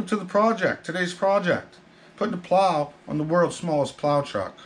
Welcome to the project, today's project. Putting a plow on the world's smallest plow truck.